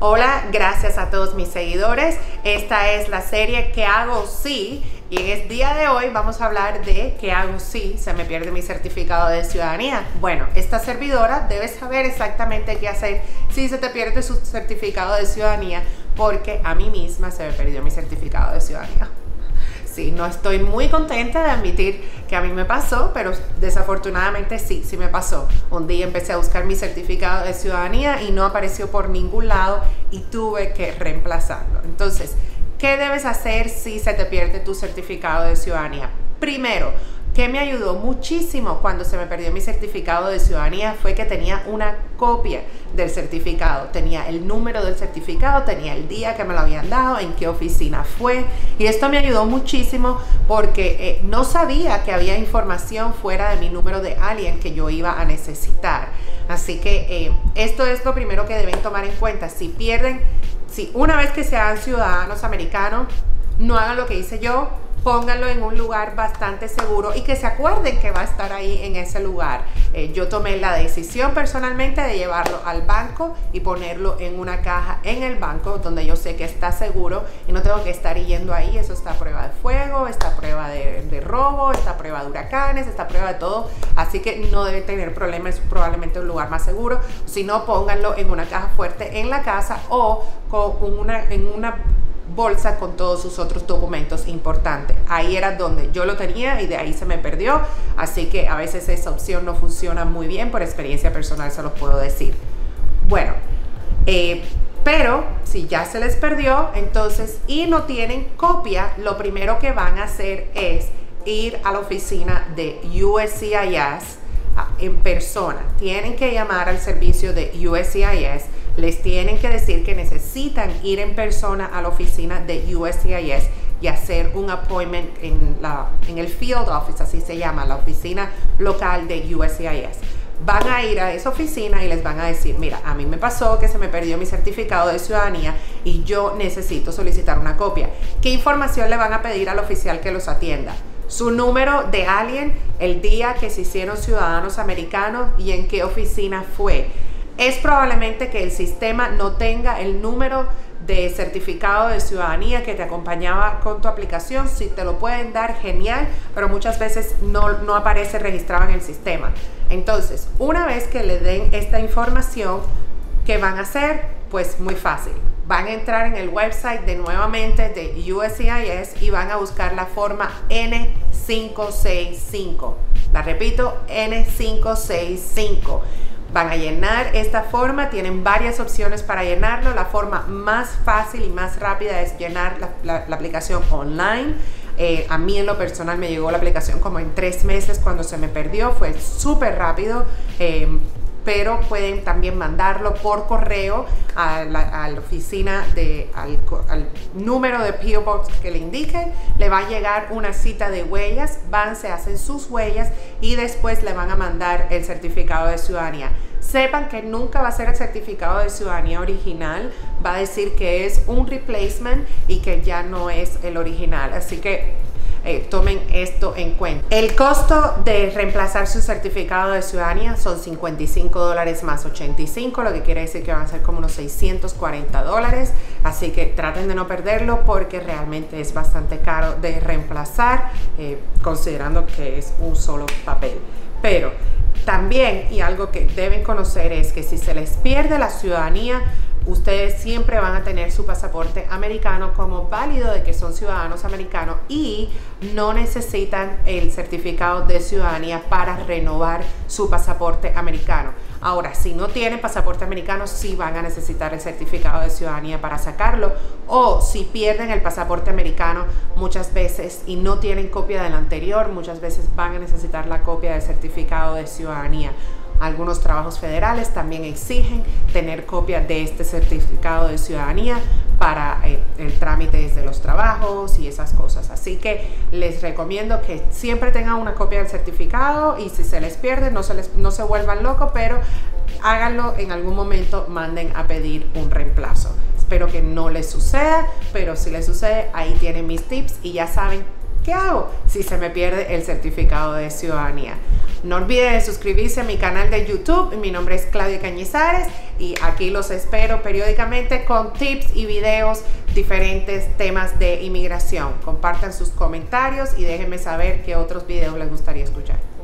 Hola, gracias a todos mis seguidores. Esta es la serie ¿Qué hago si? Y en el día de hoy vamos a hablar de qué hago si se me pierde mi certificado de ciudadanía. Bueno, esta servidora debe saber exactamente qué hacer si se te pierde su certificado de ciudadanía porque a mí misma se me perdió mi certificado de ciudadanía no estoy muy contenta de admitir que a mí me pasó, pero desafortunadamente sí, sí me pasó. Un día empecé a buscar mi certificado de ciudadanía y no apareció por ningún lado y tuve que reemplazarlo. Entonces, ¿qué debes hacer si se te pierde tu certificado de ciudadanía? Primero, que me ayudó muchísimo cuando se me perdió mi certificado de ciudadanía fue que tenía una copia del certificado. Tenía el número del certificado, tenía el día que me lo habían dado, en qué oficina fue. Y esto me ayudó muchísimo porque eh, no sabía que había información fuera de mi número de alien que yo iba a necesitar. Así que eh, esto es lo primero que deben tomar en cuenta. Si pierden, si una vez que sean ciudadanos americanos, no hagan lo que hice yo, pónganlo en un lugar bastante seguro y que se acuerden que va a estar ahí en ese lugar. Eh, yo tomé la decisión personalmente de llevarlo al banco y ponerlo en una caja en el banco donde yo sé que está seguro y no tengo que estar yendo ahí. Eso está a prueba de fuego, está a prueba de, robo, está a prueba de huracanes, está a prueba de todo. Así que no debe tener problemas, es probablemente un lugar más seguro. Si no, pónganlo en una caja fuerte en la casa o con una, en una bolsa con todos sus otros documentos importantes. Ahí era donde yo lo tenía y de ahí se me perdió. Así que a veces esa opción no funciona muy bien. Por experiencia personal se los puedo decir. Bueno, eh, pero si ya se les perdió, entonces y no tienen copia, lo primero que van a hacer es ir a la oficina de USCIS ah, en persona. Tienen que llamar al servicio de USCIS les tienen que decir que necesitan ir en persona a la oficina de USCIS y hacer un appointment en, la, en el field office, así se llama, la oficina local de USCIS. Van a ir a esa oficina y les van a decir, mira, a mí me pasó que se me perdió mi certificado de ciudadanía y yo necesito solicitar una copia. ¿Qué información le van a pedir al oficial que los atienda? Su número de alguien, el día que se hicieron ciudadanos americanos y en qué oficina fue es probablemente que el sistema no tenga el número de certificado de ciudadanía que te acompañaba con tu aplicación. Si te lo pueden dar, genial, pero muchas veces no, no aparece registrado en el sistema. Entonces, una vez que le den esta información, ¿qué van a hacer? Pues muy fácil. Van a entrar en el website de nuevamente de USCIS y van a buscar la forma N565. La repito, N565 Van a llenar esta forma, tienen varias opciones para llenarlo. La forma más fácil y más rápida es llenar la, aplicación online. Eh, a mí en lo personal me llegó la aplicación como en tres meses cuando se me perdió, fue súper rápido. Eh, pero pueden también mandarlo por correo a la, oficina, de, al, número de PO Box que le indique. Le va a llegar una cita de huellas, van, se hacen sus huellas y después le van a mandar el certificado de ciudadanía. Sepan que nunca va a ser el certificado de ciudadanía original, va a decir que es un replacement y que ya no es el original. Así que eh, tomen esto en cuenta. El costo de reemplazar su certificado de ciudadanía son 55 dólares más 85, lo que quiere decir que van a ser como unos 640 dólares. Así que traten de no perderlo porque realmente es bastante caro de reemplazar, eh, considerando que es un solo papel. Pero también, y algo que deben conocer es que si se les pierde la ciudadanía, ustedes siempre van a tener su pasaporte americano como válido de que son ciudadanos americanos y no necesitan el certificado de ciudadanía para renovar su pasaporte americano. Ahora, si no tienen pasaporte americano, sí van a necesitar el certificado de ciudadanía para sacarlo. O si pierden el pasaporte americano muchas veces y no tienen copia del anterior, muchas veces van a necesitar la copia del certificado de ciudadanía. Algunos trabajos federales también exigen tener copia de este certificado de ciudadanía para eh, el trámite de los trabajos y esas cosas. Así que les recomiendo que siempre tengan una copia del certificado y si se les pierde no se, les, no se vuelvan locos, pero háganlo en algún momento, manden a pedir un reemplazo. Espero que no les suceda, pero si les sucede, ahí tienen mis tips y ya saben qué hago si se me pierde el certificado de ciudadanía. No olviden suscribirse a mi canal de YouTube. Mi nombre es Claudia Cañizares y aquí los espero periódicamente con tips y videos diferentes temas de inmigración. Compartan sus comentarios y déjenme saber qué otros videos les gustaría escuchar.